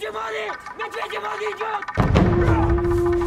Медведев, Медведев, он идет!